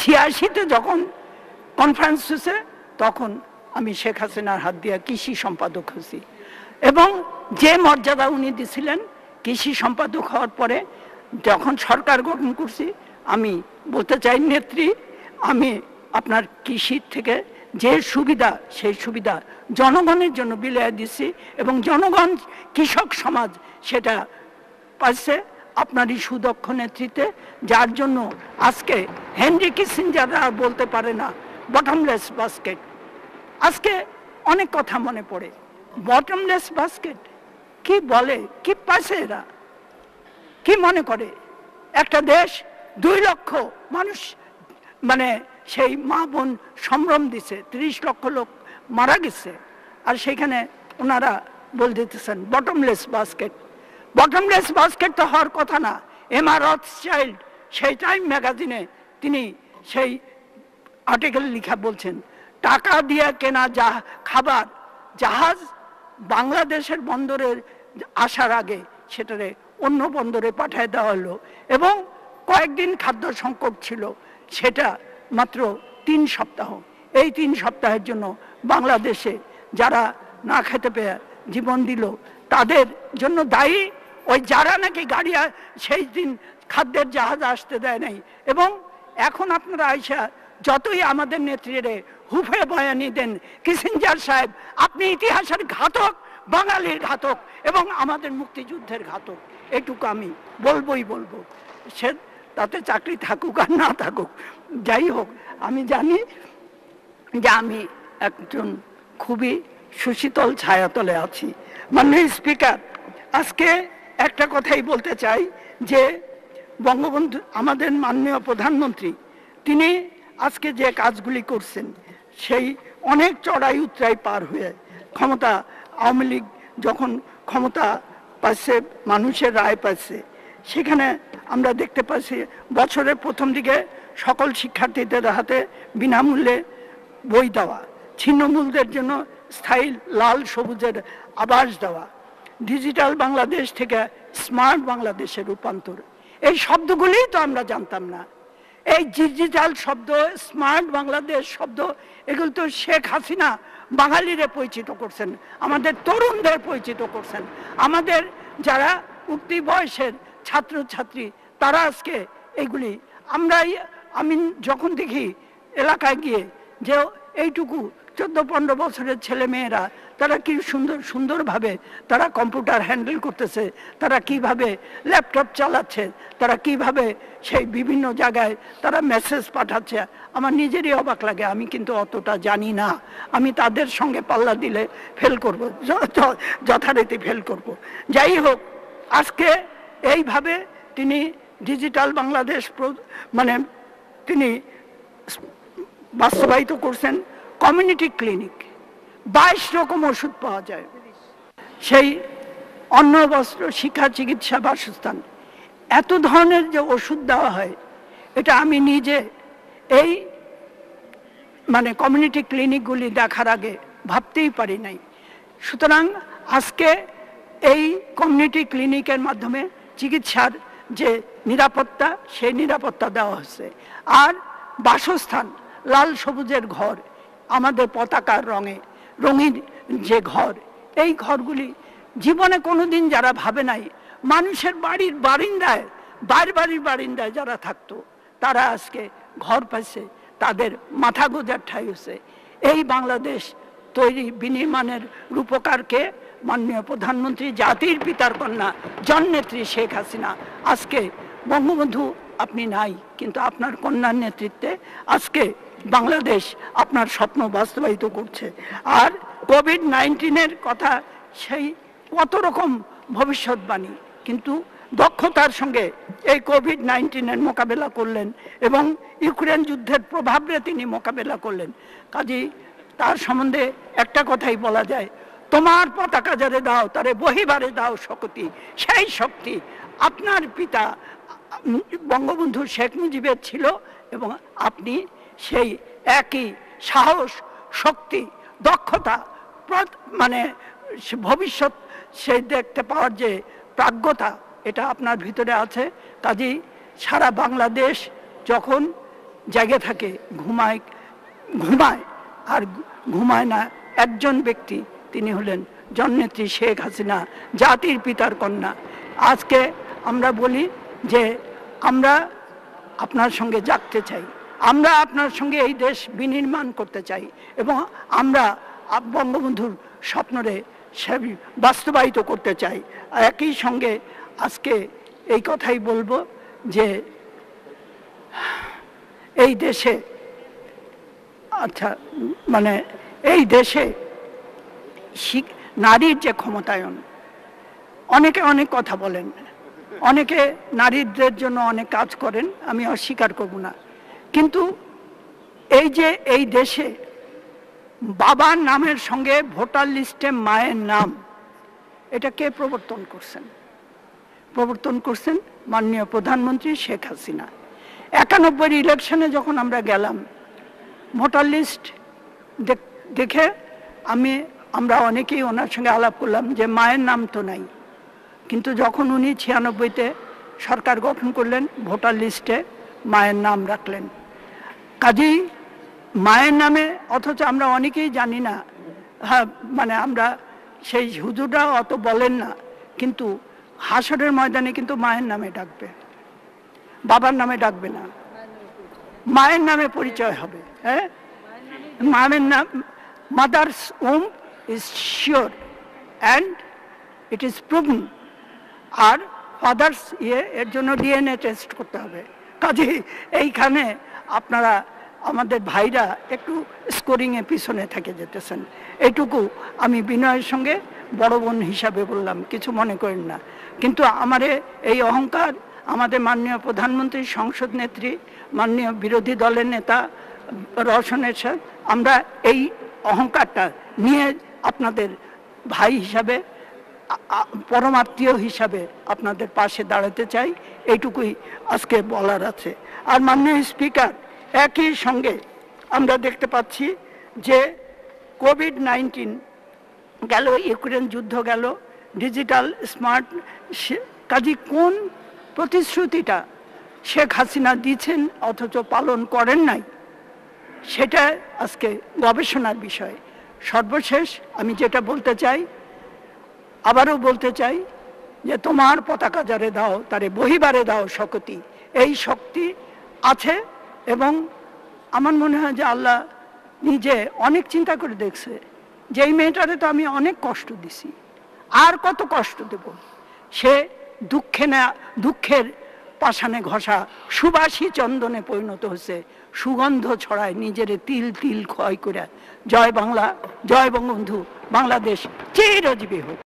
ছিয়াশিতে যখন কনফারেন্স হয়েছে, তখন আমি শেখ হাসিনার হাত দিয়া কৃষি সম্পাদক হয়েছি। এবং যে মর্যাদা উনি দিছিলেন, কৃষি সম্পাদক হওয়ার পরে যখন সরকার গঠন করছি, আমি বলতে চাই নেত্রী, আমি আপনার কৃষির থেকে যে সুবিধা, সেই সুবিধা জনগণের জন্য বিলিয়ে দিচ্ছি এবং জনগণ, কৃষক সমাজ সেটা পাচ্ছে। আপনারই সুদক্ষ নেতৃত্বে, যার জন্য আজকে হেনরি কিসিঞ্জার আর বলতে পারে না, বটমলেস বাস্কেট। আজকে অনেক কথা মনে পড়ে। বটমলেস বাস্কেট কি বলে, কি পাচ্ছে এরা? কি মনে করে? একটা দেশ দুই লক্ষ মানুষ মানে সেই মা বোন সম্ভ্রম দিছে, তিরিশ লক্ষ লোক মারা গেছে। আর সেখানে ওনারা বল দিতেছেন, বটমলেস বাস্কেট। বটমলেস বাস্কেট তো হওয়ার কথা না। এমআর চাইল্ড সেই টাইম ম্যাগাজিনে তিনি সেই আর্টিকেল লিখা বলছেন, টাকা দিয়ে কেনা যা খাবার, জাহাজ বাংলাদেশের বন্দরের আসার আগে সেটারে অন্য বন্দরে পাঠিয়ে দেওয়া হলো এবং কয়েকদিন খাদ্য সংকট ছিল, সেটা মাত্র তিন সপ্তাহ। এই তিন সপ্তাহের জন্য বাংলাদেশে যারা না খেতে পেয়ে জীবন দিল, তাদের জন্য দায়ী ওই যারা নাকি গাড়ি সেই দিন খাদ্যের জাহাজ আসতে দেয় নাই। এবং এখন আপনারা আইসা যতই আমাদের নেত্রীরে হুফে বয়ানি দেন, কিসিঞ্জার সাহেব, আপনি ইতিহাসের ঘাতক, বাঙালির ঘাতক এবং আমাদের মুক্তিযুদ্ধের ঘাতক। এটুকু আমি বলবোই বলব। সে তাতে চাকরি থাকুক আর না থাকুক, যাই হোক, আমি জানি যে আমি একজন খুবই সুশীতল ছায়াতলে আছি। মাননীয় স্পিকার, আজকে একটা কথাই বলতে চাই যে বঙ্গবন্ধু, আমাদের মাননীয় প্রধানমন্ত্রী, তিনি আজকে যে কাজগুলি করছেন, সেই অনেক চড়াই উতরাই পার হয়ে ক্ষমতা, আওয়ামী লীগ যখন ক্ষমতা পাচ্ছে মানুষের রায় পাচ্ছে সেখানে আমরা দেখতে পাচ্ছি বছরের প্রথম দিকে সকল শিক্ষার্থীদের হাতে বিনামূল্যে বই দেওয়া, ছিন্নমূলদের জন্য স্থায়ী লাল সবুজের আবাস দেওয়া ডিজিটাল বাংলাদেশ থেকে স্মার্ট বাংলাদেশের রূপান্তর। এই শব্দগুলিই তো আমরা জানতাম না। এই ডিজিটাল শব্দ, স্মার্ট বাংলাদেশ শব্দ, এগুলো তো শেখ হাসিনা বাঙালিরে পরিচিত করছেন, আমাদের তরুণদের পরিচিত করছেন। আমাদের যারা উক্তি বয়সের ছাত্রছাত্রী, তারা আজকে এগুলি, আমরাই, আমি যখন দেখি এলাকায় গিয়ে যে এইটুকু চোদ্দ, পনেরো বছরের ছেলে মেয়েরা, তারা কি সুন্দর, সুন্দরভাবে তারা কম্পিউটার হ্যান্ডেল করতেছে, তারা কীভাবে ল্যাপটপ চালাচ্ছে, তারা কীভাবে সেই বিভিন্ন জায়গায় তারা মেসেজ পাঠাচ্ছে, আমার নিজেরই অবাক লাগে, আমি কিন্তু অতটা জানি না। আমি তাদের সঙ্গে পাল্লা দিলে ফেল করব যথারীতি ফেল করব। যাই হোক, আজকে এইভাবে তিনি ডিজিটাল বাংলাদেশ মানে তিনি বাস্তবায়িত করছেন কমিউনিটি ক্লিনিক, বাইশ রকম ওষুধ পাওয়া যায়। সেই অন্ন, বস্ত্র, শিক্ষা, চিকিৎসা, বাসস্থান, এত ধরনের যে ওষুধ দেওয়া হয়, এটা আমি নিজে এই মানে কমিউনিটি ক্লিনিকগুলি দেখার আগে ভাবতেই পারি নাই। সুতরাং আজকে এই কমিউনিটি ক্লিনিকের মাধ্যমে চিকিৎসার যে নিরাপত্তা, সেই নিরাপত্তা দেওয়া হচ্ছে আর বাসস্থান, লাল সবুজের ঘর আমাদের পতাকার রঙে, রঙিন যে ঘর, এই ঘরগুলি জীবনে কোনোদিন যারা ভাবে নাই, মানুষের বাড়ির বারিন্দায় বাইর বাড়ির বারিন্দায় যারা থাকতো, তারা আজকে ঘর পাইছে, তাদের মাথা গোজার ঠাই হচ্ছে এই বাংলাদেশ তৈরি বিনির্মাণের রূপকারকে মাননীয় প্রধানমন্ত্রী, জাতির পিতার কন্যা, জননেত্রী শেখ হাসিনা, আজকে বঙ্গবন্ধু আপনি নাই, কিন্তু আপনার কন্যার নেতৃত্বে আজকে বাংলাদেশ আপনার স্বপ্ন বাস্তবায়িত করছে। আর কোভিড নাইন্টিনের কথা সেই কত রকম ভবিষ্যৎবাণী। কিন্তু দক্ষতার সঙ্গে এই কোভিড নাইন্টিনের মোকাবেলা করলেন এবং ইউক্রেন যুদ্ধের প্রভাবে তিনি মোকাবেলা করলেন। কাজেই তার সম্বন্ধে একটা কথাই বলা যায়, তোমার পতাকা যারে দাও, তারে বহিবারে দাও শক্তি, সেই শক্তি আপনার পিতা বঙ্গবন্ধু শেখ মুজিবের ছিল এবং আপনি সেই একই সাহস, শক্তি, দক্ষতা মানে ভবিষ্যৎ সেই দেখতে পাওয়ার যে প্রাজ্ঞতা, এটা আপনার ভিতরে আছে। কাজেই সারা বাংলাদেশ যখন জায়গা থাকে, ঘুমায় ঘুমায়, আর ঘুমায় না, একজন ব্যক্তি, তিনি হলেন জননেত্রী শেখ হাসিনা, জাতির পিতার কন্যা। আজকে আমরা বলি যে আমরা আপনার সঙ্গে জাগতে চাই। আমরা আপনার সঙ্গে এই দেশ বিনির্মাণ করতে চাই এবং আমরা বঙ্গবন্ধুর স্বপ্নরে সে বাস্তবায়িত করতে চাই। একই সঙ্গে আজকে এই কথাই বলব যে এই দেশে আচ্ছা মানে এই দেশে নারীর যে ক্ষমতায়ন, অনেকে অনেক কথা বলেন, অনেকে নারীদের জন্য অনেক কাজ করেন, আমি অস্বীকার করব না। কিন্তু এই যে এই দেশে বাবার নামের সঙ্গে ভোটার লিস্টে মায়ের নাম, এটা কে প্রবর্তন করছেন? প্রবর্তন করছেন মাননীয় প্রধানমন্ত্রী শেখ হাসিনা। একানব্বই ইলেকশনে যখন আমরা গেলাম, ভোটার লিস্ট দেখ- আমি, আমরা অনেকেই ওনার সঙ্গে আলাপ করলাম যে মায়ের নাম তো নাই। কিন্তু যখন উনি ছিয়ানব্বইতে সরকার গঠন করলেন, ভোটার লিস্টে মায়ের নাম রাখলেন। কাজেই মায়ের নামে, অথচ আমরা অনেকেই জানি না হ্যাঁ মানে আমরা সেই হুজুরা অত বলেন না, কিন্তু হাসরের ময়দানে কিন্তু মায়ের নামে ডাকবে, বাবার নামে ডাকবে না। মায়ের নামে পরিচয় হবে হ্যাঁ? মায়ের নাম, mother's womb is sure, and it is proven, R father's ইয়ে এর জন্য ডিএনএ টেস্ট করতে হবে। কাজে এইখানে আপনারা আমাদের ভাইরা একটু স্কোরিংয়ে পিছনে থেকে যেতেছেন। এটুকু আমি বিনয়ের সঙ্গে বড় বোন হিসাবে বললাম, কিছু মনে করেন না। কিন্তু আমারে এই অহংকার, আমাদের মাননীয় প্রধানমন্ত্রী সংসদ নেত্রী, মাননীয় বিরোধী দলের নেতা রওশনের সাথে আমরা এই অহংকারটা নিয়ে আপনাদের ভাই হিসাবে পরমাত্মীয় হিসাবে আপনাদের পাশে দাঁড়াতে চাই। এইটুকুই আজকে বলার আছে। আর মাননীয় স্পিকার একই সঙ্গে আমরা দেখতে পাচ্ছি যে কোভিড নাইন্টিন গেল, ইউক্রেন যুদ্ধ গেল ডিজিটাল স্মার্ট কাজী কোন প্রতিশ্রুতিটা শেখ হাসিনা দিচ্ছেন অথচ পালন করেন নাই, সেটা আজকে গবেষণার বিষয়। সর্বশেষ আমি যেটা বলতে চাই, আবারও বলতে চাই যে তোমার পতাকা যারে দাও, তারে বহিবারে দাও শক্তি। এই শক্তি আছে এবং আমার মনে হয় যে আল্লাহ নিজে অনেক চিন্তা করে দেখছে যে এই মেয়েটারে তো আমি অনেক কষ্ট দিছি। আর কত কষ্ট দেব? সে দুঃখে না, দুঃখের পাষাণে ঘষা সুবাসী চন্দনে পরিণত হয়েছে। সুগন্ধ ছড়ায় নিজের তিল তিল ক্ষয় করে। জয় বাংলা, জয় বঙ্গবন্ধু, বাংলাদেশ চিরজীবী হোক।